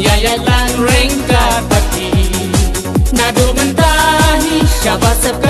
युरङ्गी शबस